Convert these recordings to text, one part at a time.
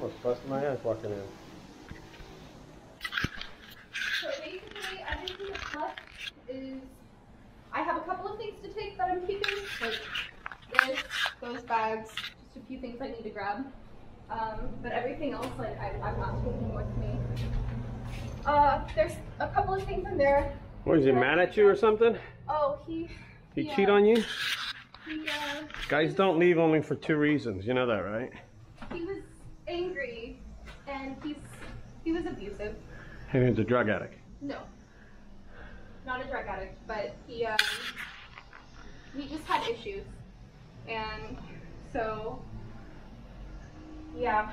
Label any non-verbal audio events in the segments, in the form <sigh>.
Almost busted my ass walking in. So basically, everything that's left is. I have a couple of things to take that I'm keeping, like this, those bags, just a few things I need to grab. Um, but everything else, like I, I'm not taking with me. Uh, there's a couple of things in there. What, is he mad at you or something? Oh, he. He Yeah. cheat on you? He uh, Guys don't leave only for two reasons. You know that, right? he was angry, and he's he was abusive. And he's a drug addict. No, not a drug addict, but he um, he just had issues, and so yeah,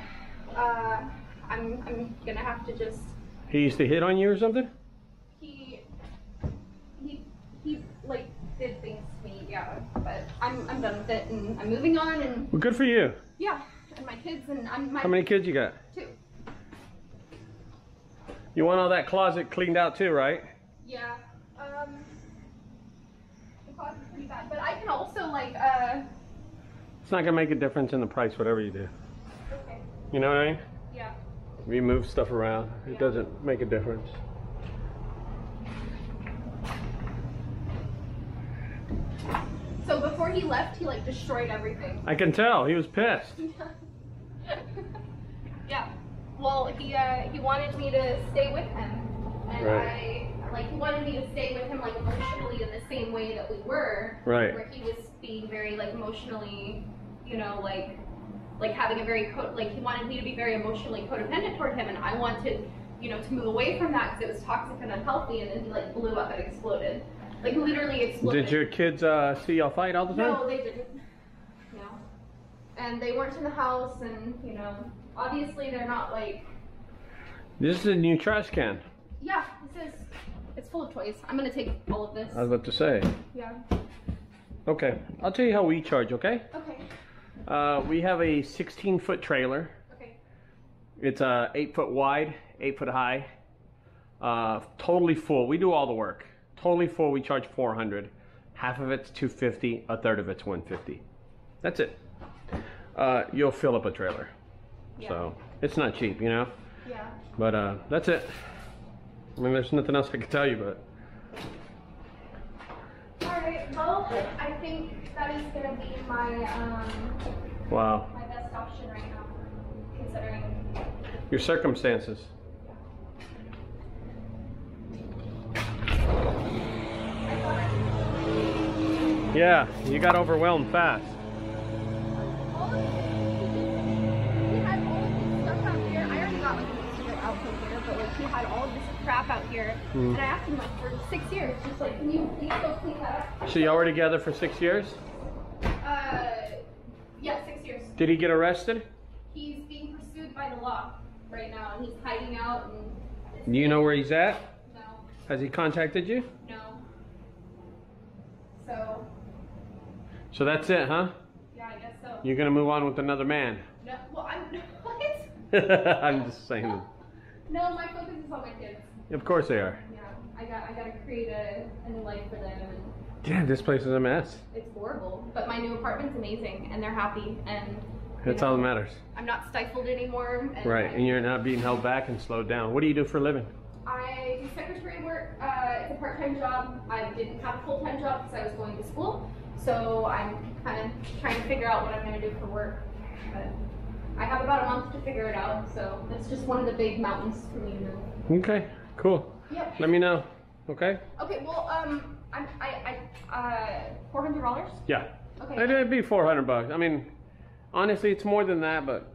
uh, I'm I'm gonna have to just He used to hit on you or something? he he he like did things to me, yeah, but I'm I'm done with it, and I'm moving on, and Well, good for you. yeah, kids, and I'm my How many kids you got? two, You want all that closet cleaned out too, right? yeah, um. The closet's pretty bad, but I can also like uh. It's not gonna make a difference in the price, whatever you do. Okay. You know what I mean? Yeah. We move stuff around. It Yeah. doesn't make a difference. So before he left, he like destroyed everything. I can tell. He was pissed. <laughs> <laughs> yeah. Well, he uh, he wanted me to stay with him, and Right. I like he wanted me to stay with him like emotionally in the same way that we were. Right. Where he was being very like emotionally, you know, like like having a very co- like he wanted me to be very emotionally codependent toward him, and I wanted you know to move away from that because it was toxic and unhealthy, and then he like blew up and exploded. Like literally exploded. Did your kids uh, see y'all fight all the time? No, they didn't. And they weren't in the house, and you know, obviously they're not like. This is a new trash can. Yeah, this is. It's full of toys. I'm gonna take all of this. I was about to say. Yeah. Okay, I'll tell you how we charge, okay? Okay. Uh, we have a 16 foot trailer. Okay. It's uh, 8 foot wide, 8 foot high. Uh, totally full. We do all the work. Totally full, we charge 400. Half of it's 250, a third of it's 150. That's it. Uh, you'll fill up a trailer. Yeah. So it's not cheap, you know? Yeah. But uh, that's it. I mean, there's nothing else I can tell you, but All right. Well, I think that is gonna be my um wow. my best option right now, considering. Your circumstances. I thought I Yeah, you got overwhelmed fast. All of this. He had all of this stuff out here. I already got like most of it from here, but like he had all of this crap out here, Hmm. and I asked him like for six years, just like, can you please go clean that up? So y'all were together for six years? Uh, yeah, six years. Did he get arrested? He's being pursued by the law right now, and he's hiding out. And Do you know where he's at? no, Has he contacted you? no. So So that's it, huh? yeah, I guess so. You're gonna move on with another man. No, well, I'm <laughs> what? <laughs> I'm just saying. No, my focus is on my kids. Of course they are. Yeah, I got I got to create a, a new life for them, and Yeah, this place is a mess. it's horrible. But my new apartment's amazing, and they're happy, and That's know, all that matters. I'm not stifled anymore. And Right, and you're not being held back and slowed down. What do you do for a living? I do secretary work. Uh, it's a part-time job. I didn't have a full-time job because I was going to school, so I'm kind of trying to figure out what I'm going to do for work. But I have about a month to figure it out, so it's just one of the big mountains for me to move. Okay, cool. Yep. Let me know. Okay? Okay. Well, um, I'm, I, I, uh, four hundred dollars. Yeah. Okay. It'd be 400 bucks. I mean, honestly, it's more than that, but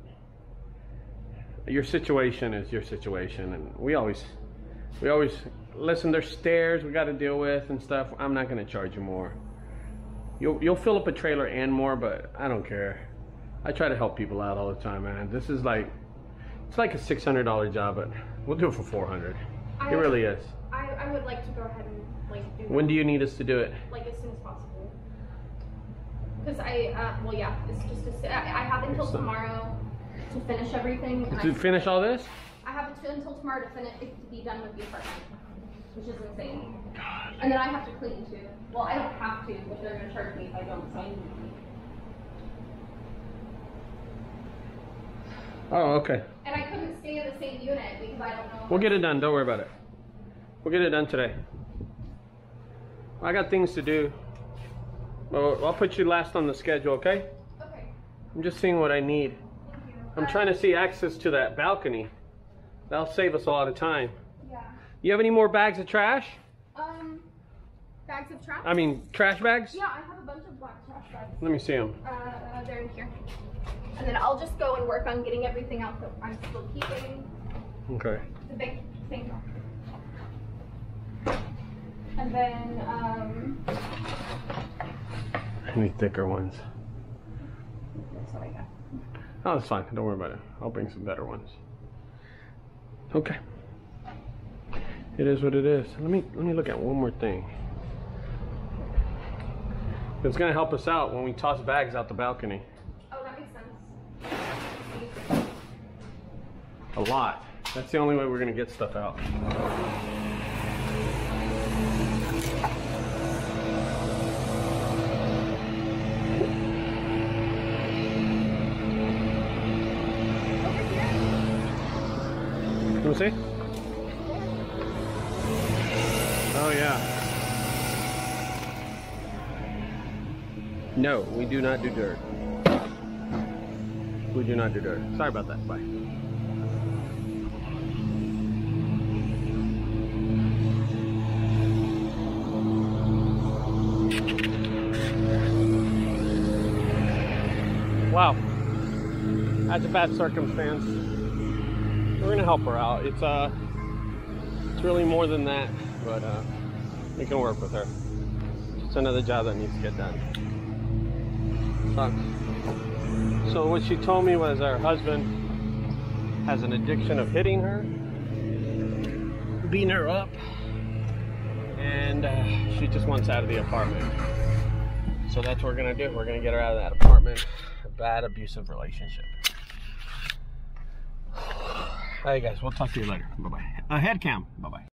your situation is your situation, and we always, we always listen. There's stairs we got to deal with and stuff. I'm not gonna charge you more. You'll you'll fill up a trailer and more, but I don't care. I try to help people out all the time, man. This is like, it's like a $600 job, but we'll do it for 400. I, It really is. I, I would like to go ahead and like do. When do you need us to do it? like as soon as possible. Because I, uh, well, yeah, it's just a, I I have until tomorrow to finish everything. To I, finish all this? I have until tomorrow to finish to be done with the apartment, which is insane. And then I have to clean too. Well, I don't have to, but they're gonna charge me if I don't. So I need to clean. Oh, okay. And I couldn't stay in the same unit because I don't know. We'll get it done. Don't worry about it. We'll get it done today. I got things to do. Well, I'll put you last on the schedule, okay? Okay. I'm just seeing what I need. Thank you. I'm trying to see access to that balcony. That'll save us a lot of time. Yeah. You have any more bags of trash? Um, bags of trash. I mean, trash bags? yeah, I have a bunch of black trash bags. Let me see them. Uh, they're in here. And then I'll just go and work on getting everything out that I'm still keeping. Okay. The big thing. And then, um, I need thicker ones. that's what I got. Oh, that's fine. Don't worry about it. I'll bring some better ones. Okay. It is what it is. Let me let me look at one more thing. It's gonna help us out when we toss bags out the balcony. Oh, that makes sense. A lot. That's the only way we're gonna get stuff out. See? Oh yeah. No, we do not do dirt. We do not do dirt. Sorry about that. Bye. Wow. That's a bad circumstance. We're gonna help her out. It's uh it's really more than that, but uh we can work with her. It's another job that needs to get done. Sucks. So what she told me was her husband has an addiction of hitting her, beating her up, and uh, she just wants out of the apartment. So that's what we're gonna do. We're gonna get her out of that apartment. A bad abusive relationship. All right, guys. We'll talk to you later. Bye bye. Uh, head cam. Bye bye.